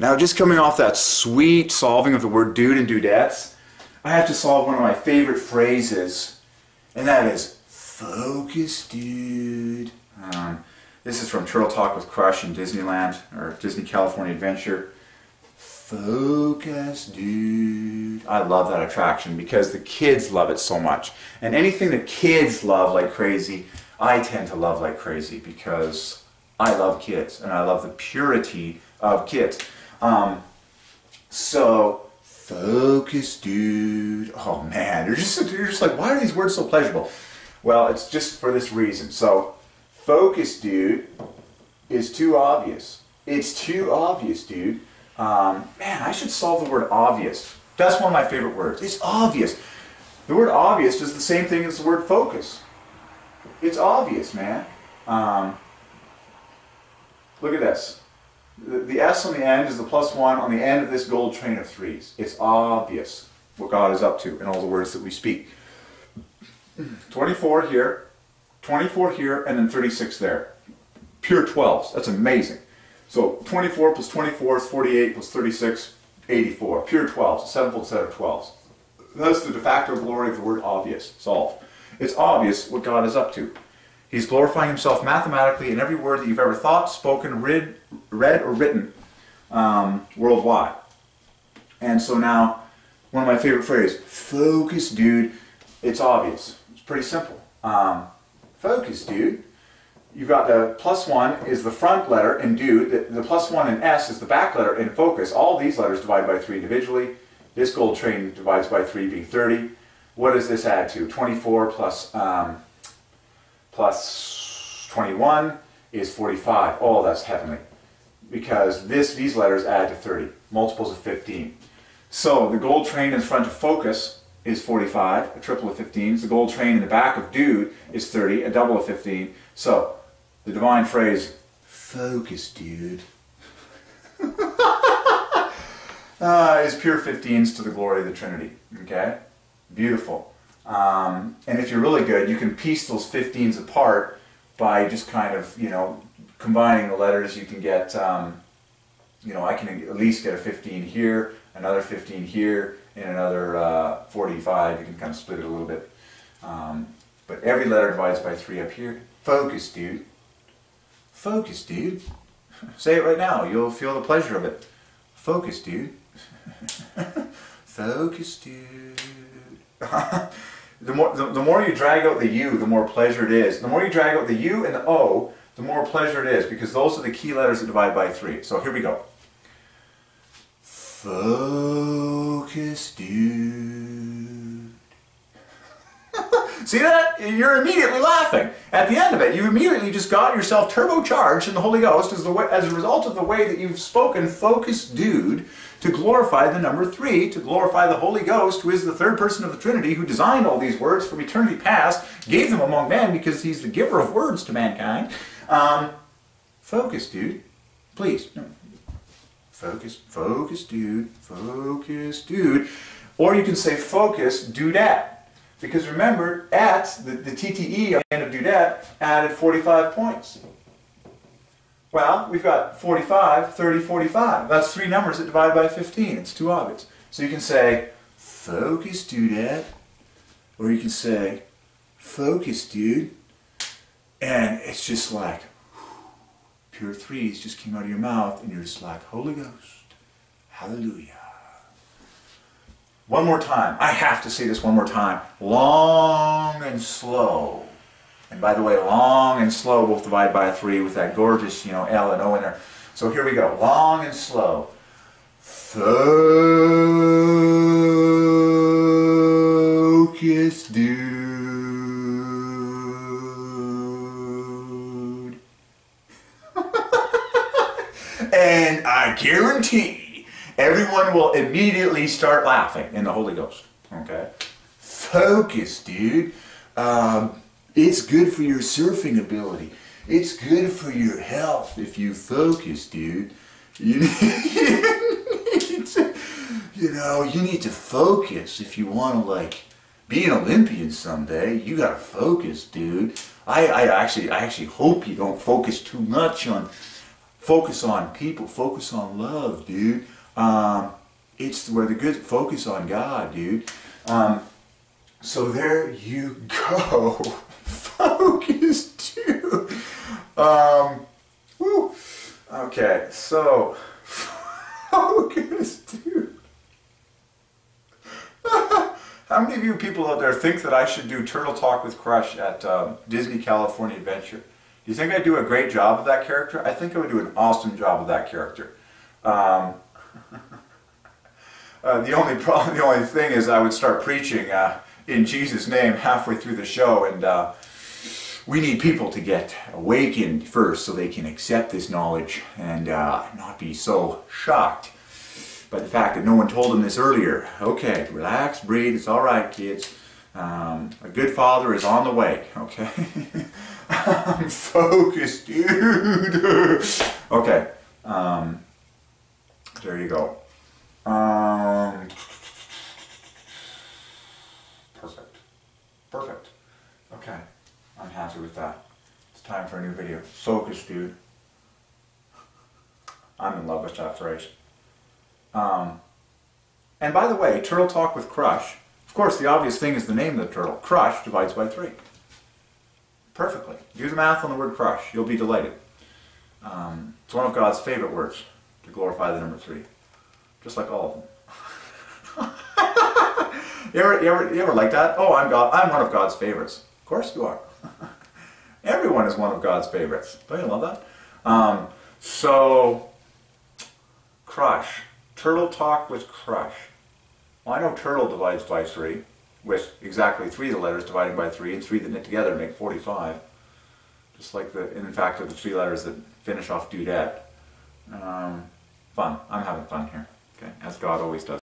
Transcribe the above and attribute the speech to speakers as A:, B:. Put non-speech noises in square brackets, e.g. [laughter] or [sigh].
A: Now, just coming off that sweet solving of the word dude and dudettes, I have to solve one of my favorite phrases, and that is focus, dude. Um, this is from Turtle Talk with Crush in Disneyland, or Disney California Adventure. Focus, dude. I love that attraction because the kids love it so much. And anything that kids love like crazy, I tend to love like crazy because I love kids and I love the purity of kids. Um, so, focus, dude. Oh man, you're just, you're just like, why are these words so pleasurable? Well, it's just for this reason. So, focus, dude, is too obvious. It's too obvious, dude. Um, man, I should solve the word obvious. That's one of my favorite words. It's obvious. The word obvious does the same thing as the word focus. It's obvious, man. Um, look at this. The, S on the end is the plus one on the end of this gold train of threes. It's obvious what God is up to in all the words that we speak. 24 here, 24 here, and then 36 there. Pure 12s. That's amazing. So 24 plus 24 is 48 plus 36, 84. Pure 12s, a sevenfold set of 12s. That's the de facto glory of the word obvious. Solve. It's obvious what God is up to. He's glorifying himself mathematically in every word that you've ever thought, spoken, read, read or written um, worldwide. And so now, one of my favorite phrases, focus, dude. It's obvious. It's pretty simple. Um, focus, dude. You've got the plus one is the front letter in dude. The, the plus one in S is the back letter in focus. All these letters divide by three individually. This gold train divides by three, being 30. What does this add to? 24 plus um, plus 21 is 45. Oh, that's heavenly. Because this, these letters add to 30, multiples of 15. So the gold train in front of focus is 45, a triple of 15. So The gold train in the back of dude is 30, a double of 15. So the divine phrase, focus, dude, uh, [laughs] is pure 15s to the glory of the Trinity. Okay? Beautiful. Um, and if you're really good, you can piece those 15s apart by just kind of, you know, combining the letters. You can get, um, you know, I can at least get a 15 here, another 15 here, and another uh, 45. You can kind of split it a little bit. Um, but every letter divides by 3 up here. Focus, dude. Focus, dude. [laughs] Say it right now. You'll feel the pleasure of it. Focus, dude. [laughs] Focus, dude. [laughs] the more the, the, more you drag out the U, the more pleasure it is. The more you drag out the U and the O, the more pleasure it is, because those are the key letters that divide by three. So here we go. Focus, dude. [laughs] See that? You're immediately laughing. At the end of it, you immediately just got yourself turbocharged in the Holy Ghost as, the way, as a result of the way that you've spoken, focus, dude, to glorify the number three, to glorify the Holy Ghost, who is the third person of the Trinity, who designed all these words from eternity past, gave them among men because he's the giver of words to mankind. Um, focus, dude. Please. No. Focus, focus, dude. Focus, dude. Or you can say focus, dudette. Because remember, at, the, the TTE end of dudette added 45 points. Well, we've got 45, 30, 45. That's three numbers that divide by 15. It's too obvious. So you can say, focus, dudette. Or you can say, focus, dude. And it's just like, pure threes just came out of your mouth, and you're just like, Holy Ghost, hallelujah. One more time. I have to say this one more time. Long and slow. And by the way, long and slow both divide by three with that gorgeous, you know, L and O in there. So here we go. Long and slow. Focus, dude. [laughs] and I guarantee everyone will immediately start laughing in the Holy Ghost. Okay? Focus, dude. Um, it's good for your surfing ability. It's good for your health if you focus, dude. You [laughs] need, to, you know, you need to focus if you want to like be an Olympian someday. You gotta focus, dude. I, I actually, I actually hope you don't focus too much on focus on people, focus on love, dude. Um, it's where the good focus on God, dude. Um, so there you [laughs] go. Focus, dude. Um, woo. Okay, so [laughs] focus, dude. [laughs] How many of you people out there think that I should do Turtle Talk with Crush at um, Disney California Adventure? Do you think I do a great job of that character? I think I would do an awesome job of that character. Um, [laughs] uh, the only problem, the only thing is I would start preaching uh, in Jesus' name halfway through the show, and uh, we need people to get awakened first so they can accept this knowledge and uh, not be so shocked by the fact that no one told them this earlier. Okay, relax, breathe, it's all right, kids. Um, a good father is on the way, okay? [laughs] I'm focused, dude. [laughs] okay, um, there you go. Um, perfect. Perfect. Okay, I'm happy with that. It's time for a new video. Focus, dude. I'm in love with that phrase. Um, and by the way, Turtle Talk with Crush. Of course, the obvious thing is the name of the turtle. Crush divides by 3. Perfectly. Do the math on the word crush. You'll be delighted. Um, it's one of God's favorite words to glorify the number 3. Just like all of them. [laughs] you, ever, you, ever, you ever like that? Oh, I'm, God, I'm one of God's favorites. Of course you are. [laughs] Everyone is one of God's favorites. Don't you love that? Um, so, crush. Turtle talk with crush. Well, I know turtle divides by 3, with exactly 3 of the letters dividing by 3, and 3 that knit together make 45. Just like the, in fact, of the 3 letters that finish off dudette. Um, fun. I'm having fun here, okay, as God always does.